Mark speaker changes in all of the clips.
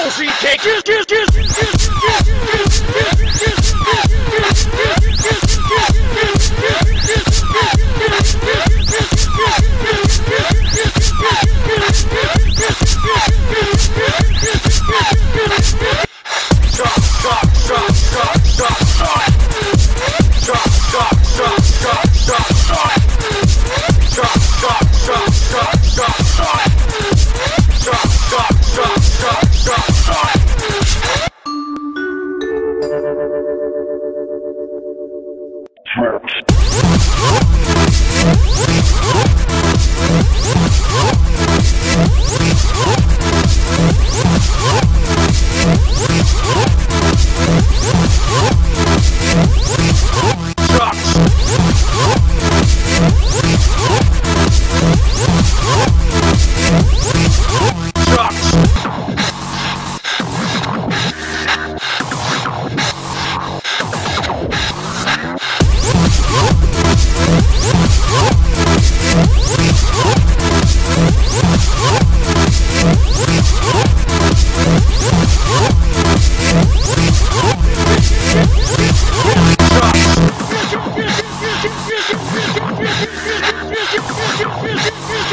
Speaker 1: So she takes.
Speaker 2: Thank you.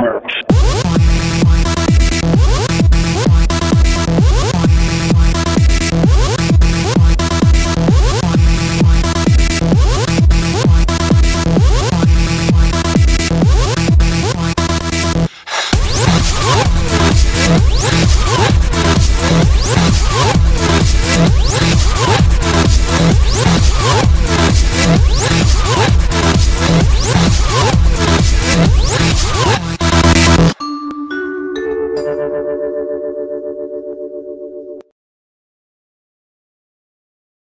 Speaker 3: Smurfs.